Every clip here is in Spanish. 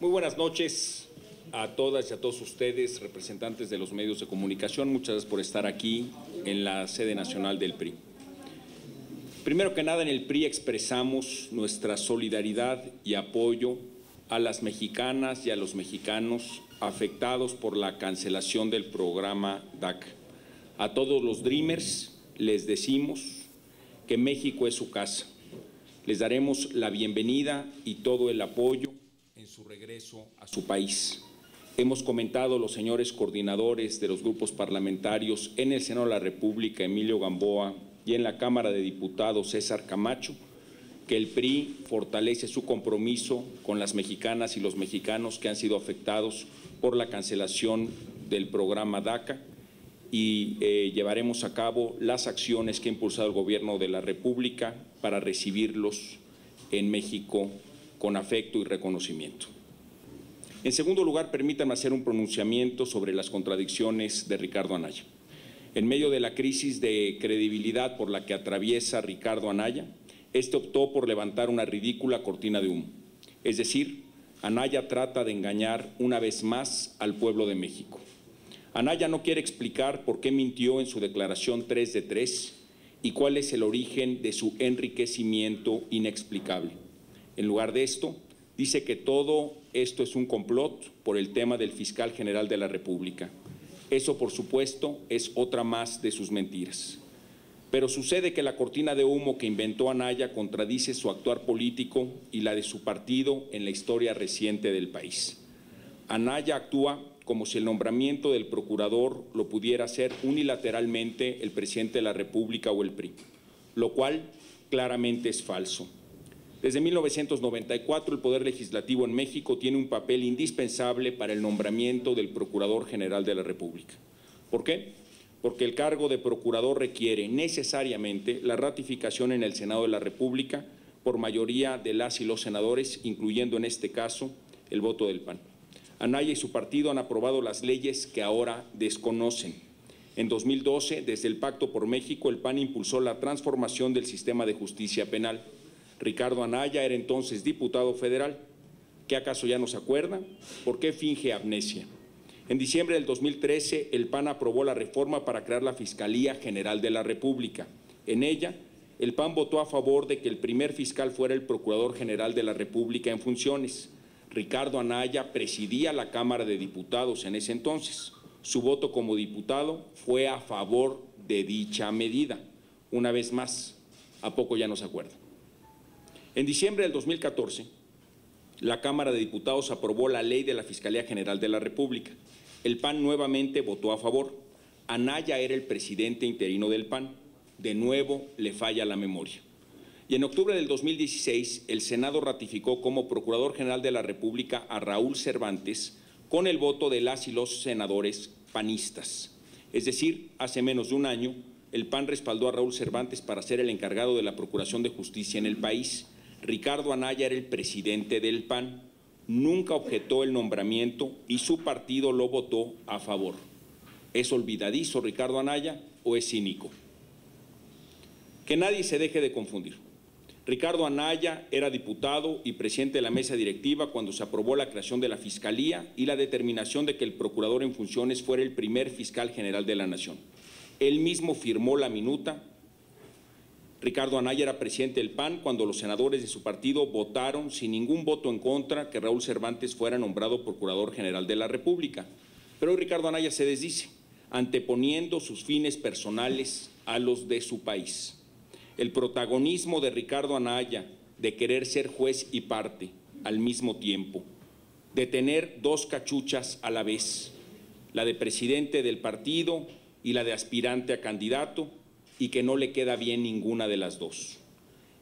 Muy buenas noches a todas y a todos ustedes, representantes de los medios de comunicación. Muchas gracias por estar aquí en la sede nacional del PRI. Primero que nada, en el PRI expresamos nuestra solidaridad y apoyo a las mexicanas y a los mexicanos afectados por la cancelación del programa DAC. A todos los Dreamers les decimos que México es su casa. Les daremos la bienvenida y todo el apoyo a su país. Hemos comentado los señores coordinadores de los grupos parlamentarios en el Senado de la República, Emilio Gamboa, y en la Cámara de Diputados, César Camacho, que el PRI fortalece su compromiso con las mexicanas y los mexicanos que han sido afectados por la cancelación del programa DACA y eh, llevaremos a cabo las acciones que ha impulsado el Gobierno de la República para recibirlos en México con afecto y reconocimiento. En segundo lugar, permítanme hacer un pronunciamiento sobre las contradicciones de Ricardo Anaya. En medio de la crisis de credibilidad por la que atraviesa Ricardo Anaya, este optó por levantar una ridícula cortina de humo. Es decir, Anaya trata de engañar una vez más al pueblo de México. Anaya no quiere explicar por qué mintió en su declaración 3 de 3 y cuál es el origen de su enriquecimiento inexplicable. En lugar de esto, dice que todo esto es un complot por el tema del fiscal general de la República. Eso, por supuesto, es otra más de sus mentiras. Pero sucede que la cortina de humo que inventó Anaya contradice su actuar político y la de su partido en la historia reciente del país. Anaya actúa como si el nombramiento del procurador lo pudiera hacer unilateralmente el presidente de la República o el PRI, lo cual claramente es falso. Desde 1994 el Poder Legislativo en México tiene un papel indispensable para el nombramiento del Procurador General de la República. ¿Por qué? Porque el cargo de procurador requiere necesariamente la ratificación en el Senado de la República por mayoría de las y los senadores, incluyendo en este caso el voto del PAN. Anaya y su partido han aprobado las leyes que ahora desconocen. En 2012, desde el Pacto por México, el PAN impulsó la transformación del sistema de justicia penal Ricardo Anaya era entonces diputado federal. ¿Qué acaso ya no se acuerda? ¿Por qué finge amnesia? En diciembre del 2013, el PAN aprobó la reforma para crear la Fiscalía General de la República. En ella, el PAN votó a favor de que el primer fiscal fuera el Procurador General de la República en funciones. Ricardo Anaya presidía la Cámara de Diputados en ese entonces. Su voto como diputado fue a favor de dicha medida. Una vez más, ¿a poco ya no se acuerda? En diciembre del 2014, la Cámara de Diputados aprobó la ley de la Fiscalía General de la República. El PAN nuevamente votó a favor. Anaya era el presidente interino del PAN. De nuevo le falla la memoria. Y en octubre del 2016, el Senado ratificó como Procurador General de la República a Raúl Cervantes con el voto de las y los senadores panistas. Es decir, hace menos de un año, el PAN respaldó a Raúl Cervantes para ser el encargado de la Procuración de Justicia en el país Ricardo Anaya era el presidente del PAN, nunca objetó el nombramiento y su partido lo votó a favor. ¿Es olvidadizo Ricardo Anaya o es cínico? Que nadie se deje de confundir. Ricardo Anaya era diputado y presidente de la mesa directiva cuando se aprobó la creación de la Fiscalía y la determinación de que el procurador en funciones fuera el primer fiscal general de la Nación. Él mismo firmó la minuta Ricardo Anaya era presidente del PAN cuando los senadores de su partido votaron sin ningún voto en contra que Raúl Cervantes fuera nombrado Procurador General de la República. Pero hoy Ricardo Anaya se desdice, anteponiendo sus fines personales a los de su país. El protagonismo de Ricardo Anaya de querer ser juez y parte al mismo tiempo, de tener dos cachuchas a la vez, la de presidente del partido y la de aspirante a candidato, y que no le queda bien ninguna de las dos.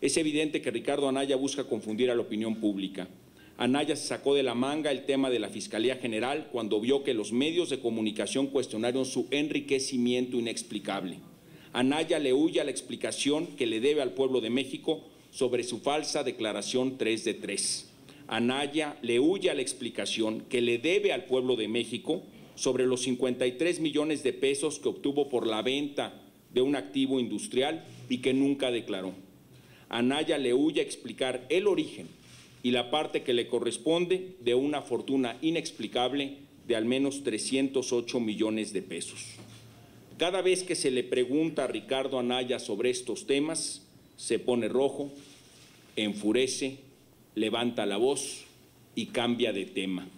Es evidente que Ricardo Anaya busca confundir a la opinión pública. Anaya se sacó de la manga el tema de la Fiscalía General cuando vio que los medios de comunicación cuestionaron su enriquecimiento inexplicable. Anaya le huye a la explicación que le debe al pueblo de México sobre su falsa declaración 3 de 3. Anaya le huye a la explicación que le debe al pueblo de México sobre los 53 millones de pesos que obtuvo por la venta de un activo industrial y que nunca declaró. Anaya le huye a explicar el origen y la parte que le corresponde de una fortuna inexplicable de al menos 308 millones de pesos. Cada vez que se le pregunta a Ricardo Anaya sobre estos temas, se pone rojo, enfurece, levanta la voz y cambia de tema.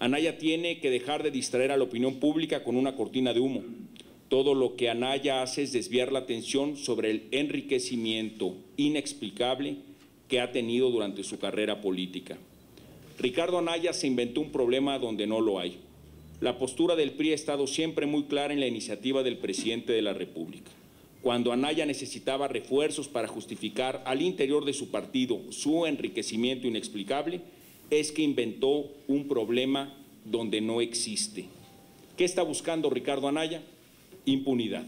Anaya tiene que dejar de distraer a la opinión pública con una cortina de humo. Todo lo que Anaya hace es desviar la atención sobre el enriquecimiento inexplicable que ha tenido durante su carrera política. Ricardo Anaya se inventó un problema donde no lo hay. La postura del PRI ha estado siempre muy clara en la iniciativa del presidente de la República. Cuando Anaya necesitaba refuerzos para justificar al interior de su partido su enriquecimiento inexplicable, es que inventó un problema donde no existe. ¿Qué está buscando Ricardo Anaya? Impunidad.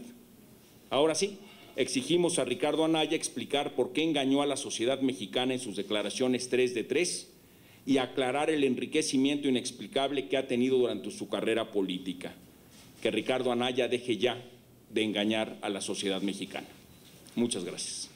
Ahora sí, exigimos a Ricardo Anaya explicar por qué engañó a la sociedad mexicana en sus declaraciones 3 de 3 y aclarar el enriquecimiento inexplicable que ha tenido durante su carrera política. Que Ricardo Anaya deje ya de engañar a la sociedad mexicana. Muchas gracias.